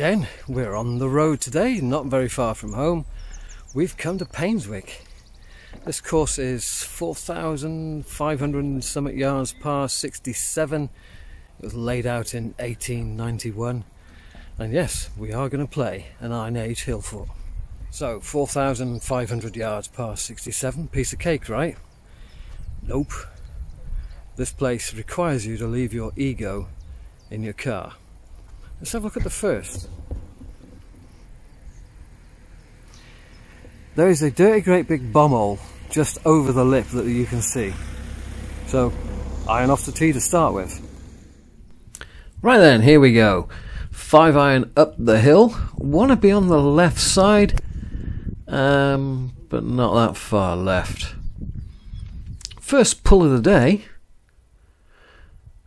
Again. We're on the road today, not very far from home. We've come to Painswick. This course is 4,500 summit yards par 67. It was laid out in 1891. And yes, we are going to play an Iron Age hill fort. So, 4,500 yards par 67. Piece of cake, right? Nope. This place requires you to leave your ego in your car. Let's have a look at the first. There is a dirty great big bomb hole just over the lip that you can see. So, iron off the tee to start with. Right then, here we go. Five iron up the hill. Want to be on the left side, um, but not that far left. First pull of the day,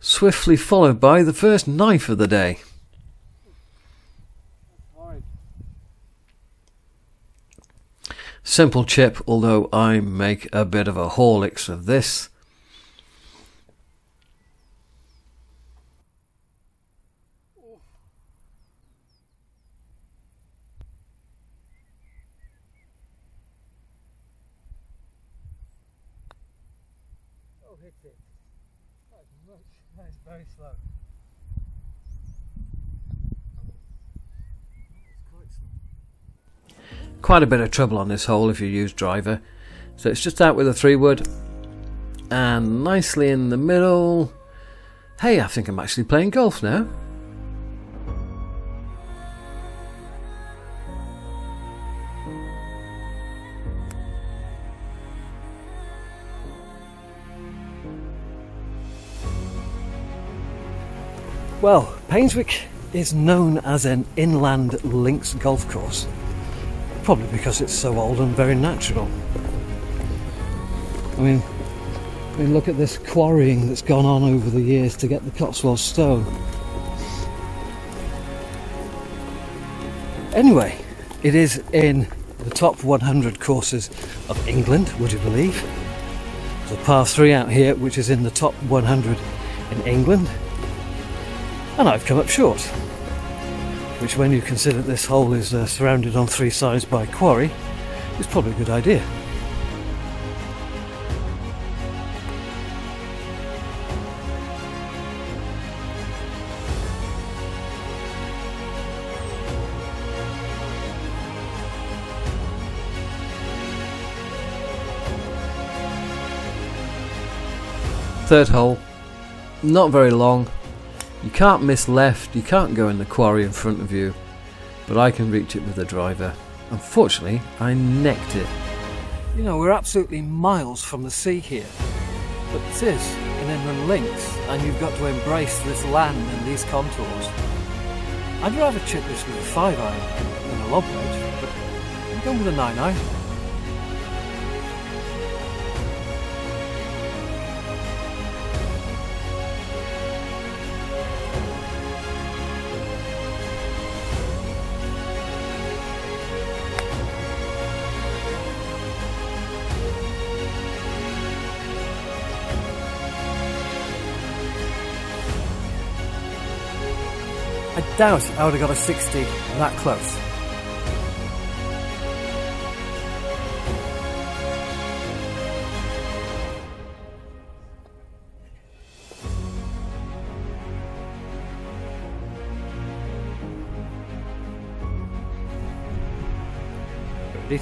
swiftly followed by the first knife of the day. Simple chip, although I make a bit of a Horlicks of this. Oh, it. That's much. That is very slow. Quite a bit of trouble on this hole if you use driver. So it's just out with a three wood and nicely in the middle. Hey, I think I'm actually playing golf now. Well, Painswick is known as an inland links golf course. Probably because it's so old and very natural. I mean, I mean, look at this quarrying that's gone on over the years to get the Cotswold stone. Anyway, it is in the top 100 courses of England, would you believe? There's a par 3 out here which is in the top 100 in England. And I've come up short which when you consider this hole is uh, surrounded on three sides by quarry, is probably a good idea. Third hole, not very long, you can't miss left, you can't go in the quarry in front of you, but I can reach it with the driver. Unfortunately, I necked it. You know, we're absolutely miles from the sea here, but this is an inland links, and you've got to embrace this land and these contours. I'd rather chip this with a 5 iron than a lob wedge, but I'm going with a 9 iron. Doubt I would have got a 60 that close.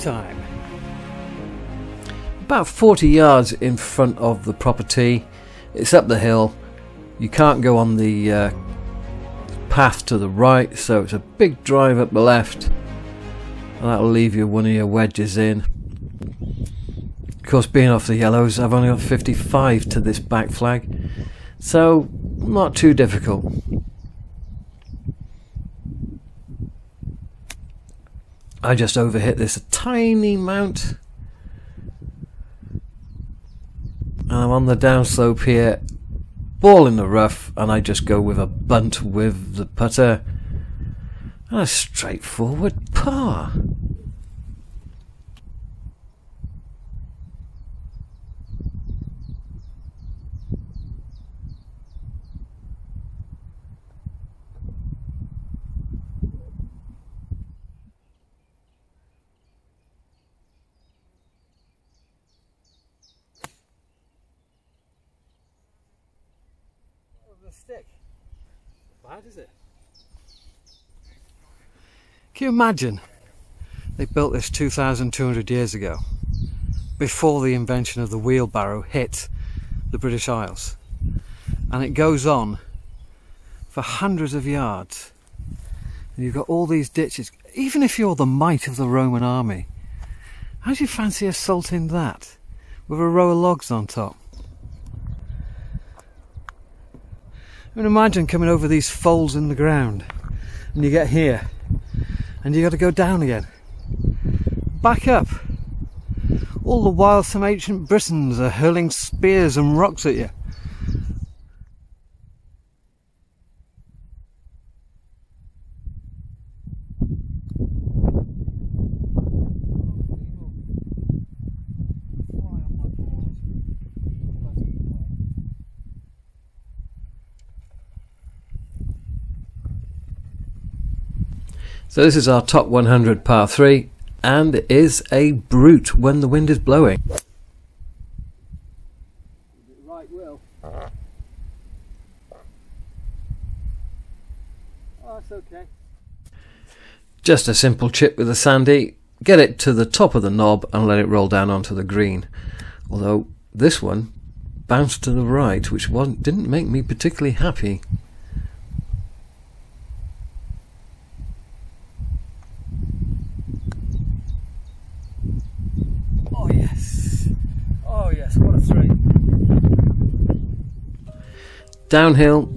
Time. About 40 yards in front of the property. It's up the hill. You can't go on the uh, path to the right, so it's a big drive up the left, and that'll leave you one of your wedges in. Of course, being off the yellows, I've only got 55 to this back flag, so not too difficult. I just overhit this a tiny amount. And I'm on the downslope here ball in the rough, and I just go with a bunt with the putter. And a straightforward par. A stick. Bad is it? Can you imagine? They built this 2,200 years ago, before the invention of the wheelbarrow hit the British Isles. And it goes on for hundreds of yards. And you've got all these ditches. Even if you're the might of the Roman army, how do you fancy assaulting that? With a row of logs on top? I mean, imagine coming over these folds in the ground and you get here and you got to go down again. Back up. All the while some ancient Britons are hurling spears and rocks at you. So this is our top 100 par 3 and is a brute when the wind is blowing. Right, Will. Oh, that's okay. Just a simple chip with a sandy. Get it to the top of the knob and let it roll down onto the green. Although this one bounced to the right, which didn't make me particularly happy. Downhill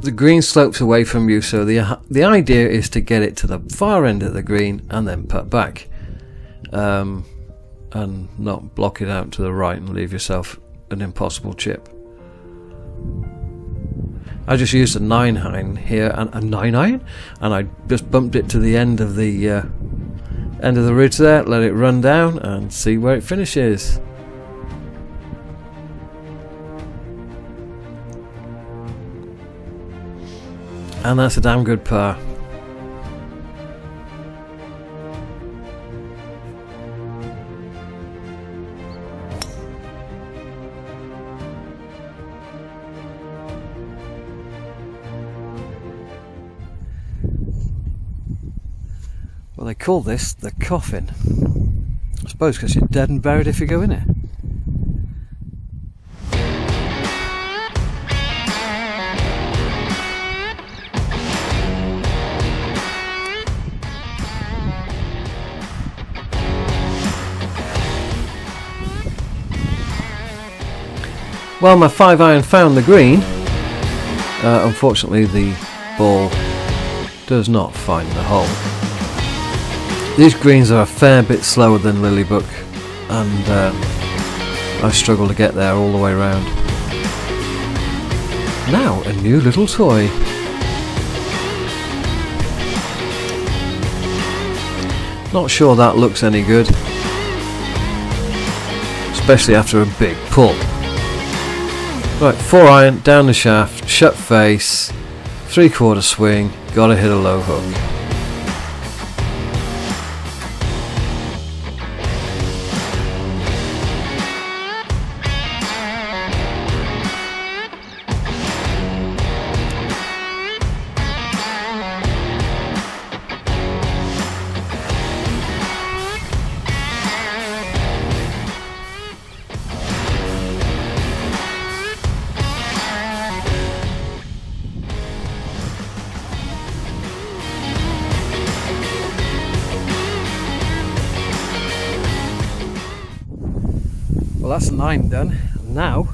the green slopes away from you so the the idea is to get it to the far end of the green and then put back um, and not block it out to the right and leave yourself an impossible chip. I just used a 9 iron here and a 9 iron? And I just bumped it to the end of the uh, end of the ridge there let it run down and see where it finishes And that's a damn good par. Well, they call this the coffin. I suppose because you're dead and buried if you go in it. Well, my 5 iron found the green. Uh, unfortunately, the ball does not find the hole. These greens are a fair bit slower than Lilley Brook, and uh, I struggle to get there all the way around. Now, a new little toy. Not sure that looks any good, especially after a big pull. Right, four iron, down the shaft, shut face, three quarter swing, gotta hit a low hook. Well, that's nine done. Now,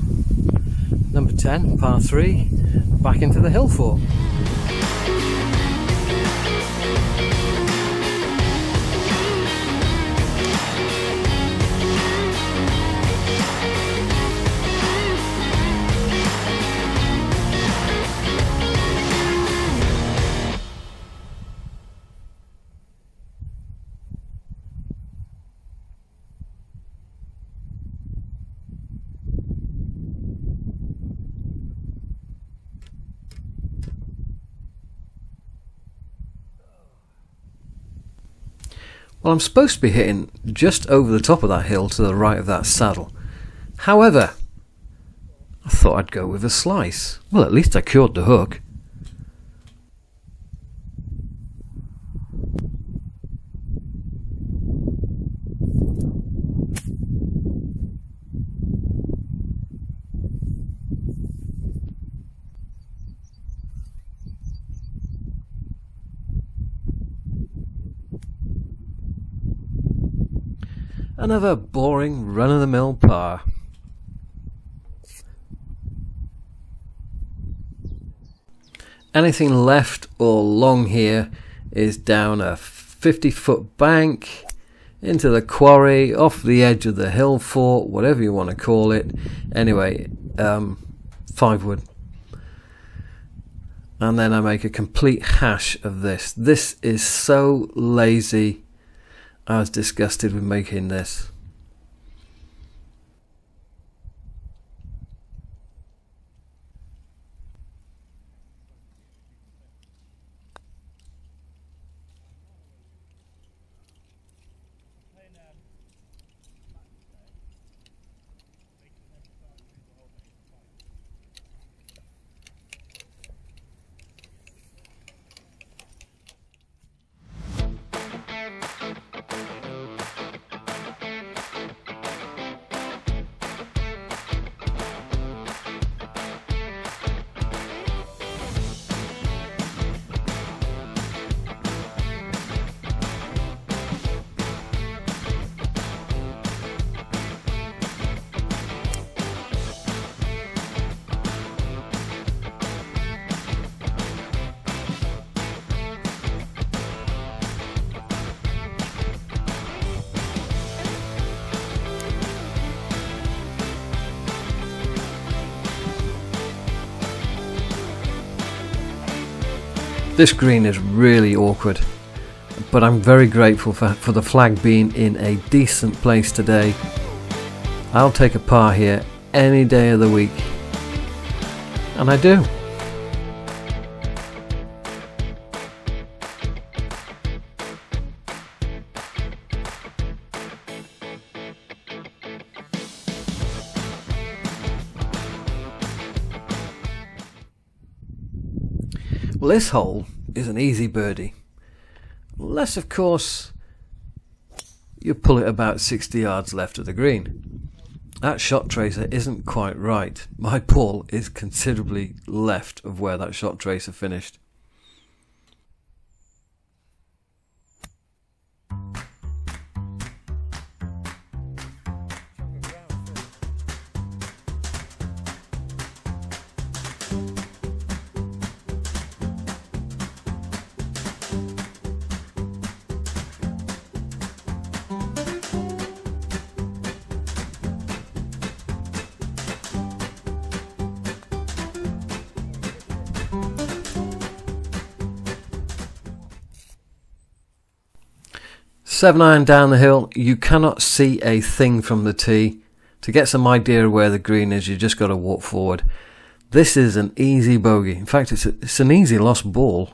number 10, par 3, back into the hill fort. Well, I'm supposed to be hitting just over the top of that hill to the right of that saddle. However, I thought I'd go with a slice. Well, at least I cured the hook. Another boring run-of-the-mill par. Anything left or long here is down a 50 foot bank into the quarry, off the edge of the hill fort, whatever you want to call it. Anyway, um, five wood. And then I make a complete hash of this. This is so lazy I was disgusted with making this. This green is really awkward, but I'm very grateful for, for the flag being in a decent place today. I'll take a par here any day of the week. And I do. This hole is an easy birdie. Unless, of course, you pull it about 60 yards left of the green. That shot tracer isn't quite right. My pull is considerably left of where that shot tracer finished. 7 iron down the hill, you cannot see a thing from the tee. To get some idea of where the green is, you just got to walk forward. This is an easy bogey. In fact, it's, a, it's an easy lost ball.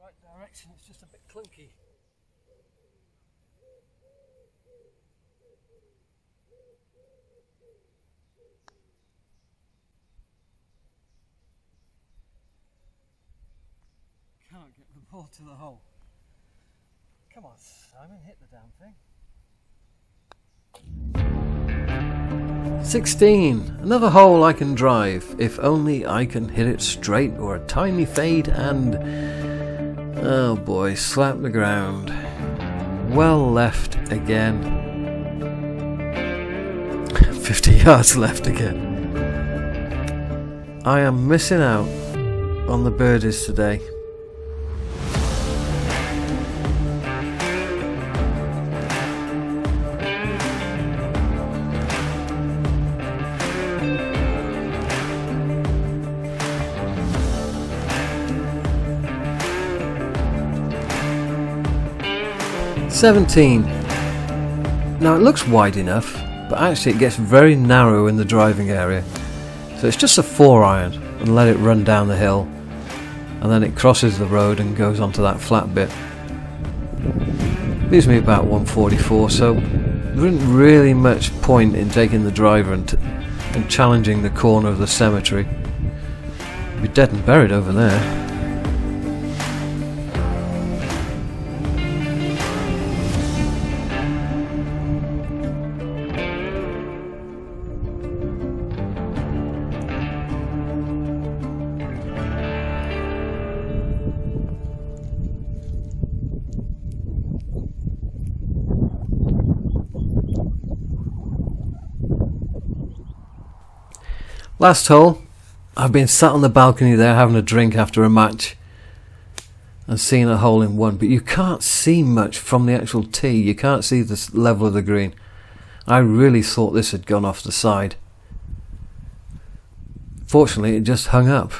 Right direction, it's just a bit clunky. can't get the ball to the hole. Come on, Simon, hit the damn thing. 16. Another hole I can drive, if only I can hit it straight or a tiny fade and... Oh boy, slap the ground. Well left again. 50 yards left again. I am missing out on the birdies today. Seventeen. Now it looks wide enough, but actually it gets very narrow in the driving area. So it's just a 4 iron and let it run down the hill and then it crosses the road and goes onto that flat bit. Leaves me about 144, so there isn't really much point in taking the driver and, and challenging the corner of the cemetery. Be dead and buried over there. Last hole. I've been sat on the balcony there having a drink after a match and seeing a hole in one, but you can't see much from the actual tee. You can't see the level of the green. I really thought this had gone off the side. Fortunately, it just hung up.